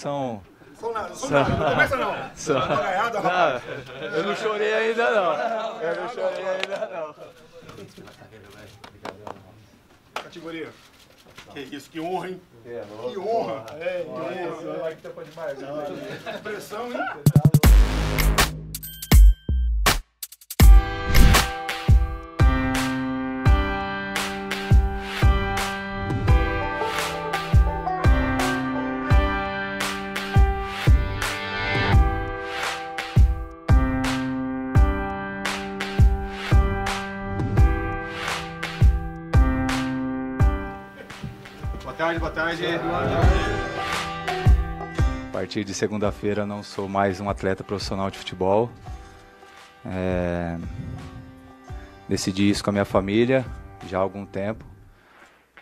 são. São nada, são nada. Não começa não. São... Tá rapaz. Não, eu não chorei ainda não. Eu não chorei ainda não. Categoria. Que isso, que honra, hein? Que honra. É, que isso. Vai que de mais. Pressão, hein? Tarde, boa tarde. A partir de segunda-feira não sou mais um atleta profissional de futebol. É... Decidi isso com a minha família já há algum tempo,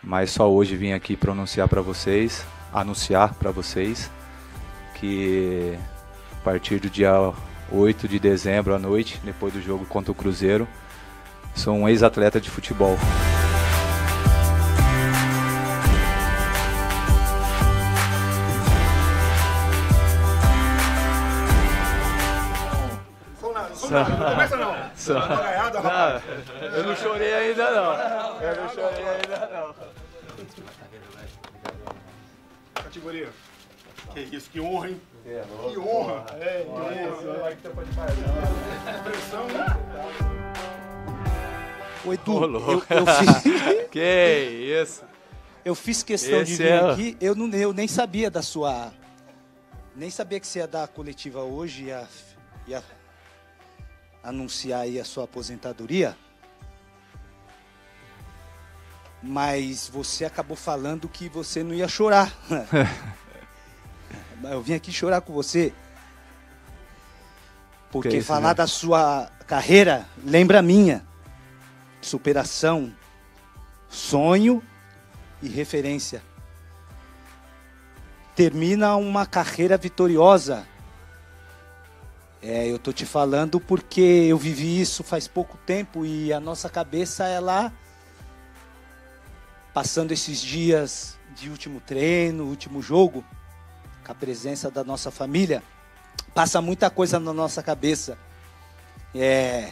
mas só hoje vim aqui pronunciar para vocês, anunciar para vocês que a partir do dia 8 de dezembro à noite, depois do jogo contra o Cruzeiro, sou um ex-atleta de futebol. Não começa não. Só- Tá. Não, eu não chorei ainda não. Eu não chorei ainda não. Categoria. Que isso, que honra, hein? Que honra. É, que isso. Vai que de mais. Pressão? Ô, Edu, Ô, eu, eu fiz, Que isso. eu fiz questão de Esse vir é aqui, eu, não, eu nem sabia da sua. Nem sabia que você ia dar a coletiva hoje, ia, ia anunciar aí a sua aposentadoria. Mas você acabou falando que você não ia chorar. Eu vim aqui chorar com você. Porque isso, falar né? da sua carreira lembra a minha. Superação, sonho e referência. Termina uma carreira vitoriosa. É, eu tô te falando porque eu vivi isso faz pouco tempo e a nossa cabeça ela passando esses dias de último treino, último jogo, com a presença da nossa família, passa muita coisa na nossa cabeça. É,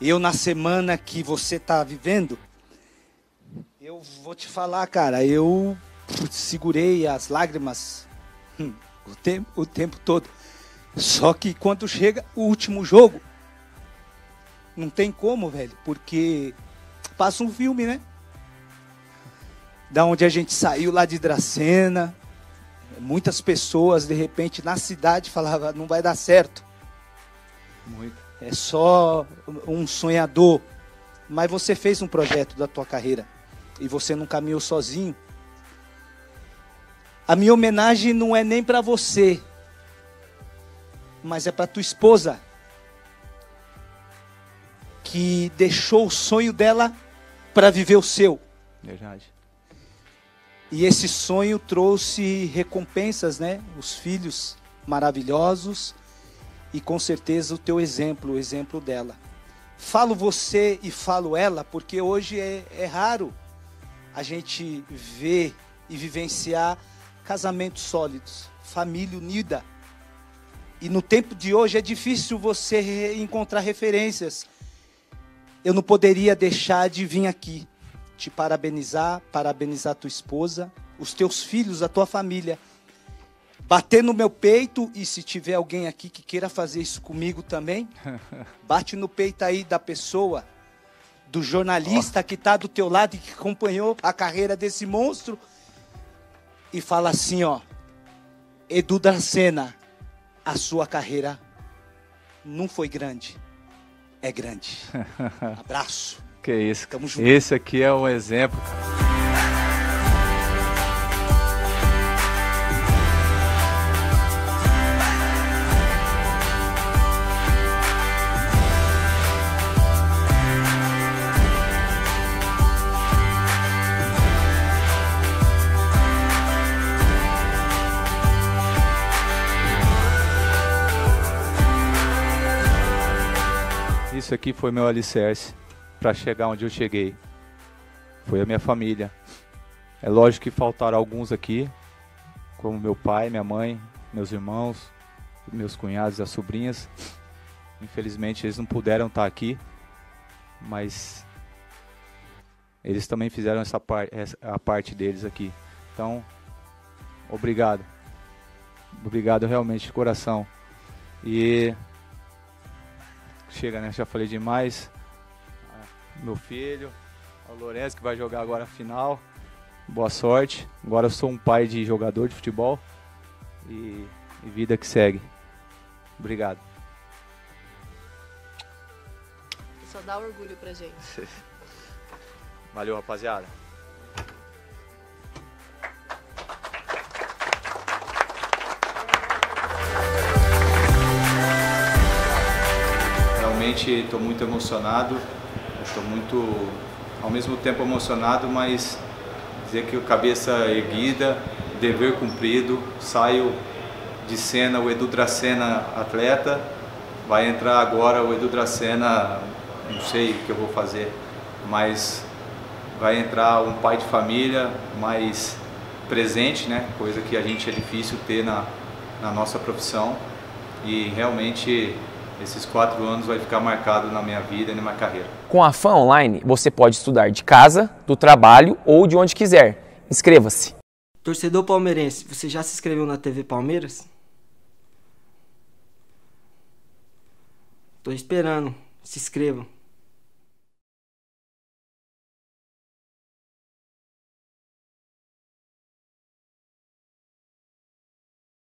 eu na semana que você está vivendo, eu vou te falar, cara, eu segurei as lágrimas hum, o, tempo, o tempo todo. Só que quando chega o último jogo, não tem como, velho, porque passa um filme, né? Da onde a gente saiu lá de Dracena, muitas pessoas de repente na cidade falavam não vai dar certo. Muito. É só um sonhador. Mas você fez um projeto da tua carreira e você não caminhou sozinho. A minha homenagem não é nem para você, mas é para tua esposa que deixou o sonho dela para viver o seu. Verdade. E esse sonho trouxe recompensas, né? Os filhos maravilhosos e com certeza o teu exemplo, o exemplo dela. Falo você e falo ela porque hoje é, é raro a gente ver e vivenciar casamentos sólidos, família unida. E no tempo de hoje é difícil você encontrar referências. Eu não poderia deixar de vir aqui te parabenizar, parabenizar tua esposa, os teus filhos, a tua família. Bater no meu peito e se tiver alguém aqui que queira fazer isso comigo também, bate no peito aí da pessoa, do jornalista que está do teu lado e que acompanhou a carreira desse monstro e fala assim, ó, Edu Dracena, a sua carreira não foi grande, é grande. Abraço. Que isso. Tamo junto. Esse aqui é um exemplo. Isso aqui foi meu alicerce para chegar onde eu cheguei. Foi a minha família. É lógico que faltaram alguns aqui, como meu pai, minha mãe, meus irmãos, meus cunhados e as sobrinhas. Infelizmente eles não puderam estar aqui, mas eles também fizeram essa, par essa a parte deles aqui. Então, obrigado. Obrigado realmente de coração. E chega, né? Já falei demais. Meu filho, o Lourenço que vai jogar agora a final. Boa sorte. Agora eu sou um pai de jogador de futebol e, e vida que segue. Obrigado. Só dá orgulho pra gente. Valeu, rapaziada. Realmente estou muito emocionado. Estou muito, ao mesmo tempo emocionado, mas dizer que cabeça erguida, dever cumprido, saio de cena o Edu Dracena atleta, vai entrar agora o Edu Dracena, não sei o que eu vou fazer, mas vai entrar um pai de família mais presente, né? coisa que a gente é difícil ter na, na nossa profissão e realmente esses quatro anos vai ficar marcado na minha vida e na minha carreira. Com a FAM Online, você pode estudar de casa, do trabalho ou de onde quiser. Inscreva-se! Torcedor palmeirense, você já se inscreveu na TV Palmeiras? Tô esperando. Se inscrevam.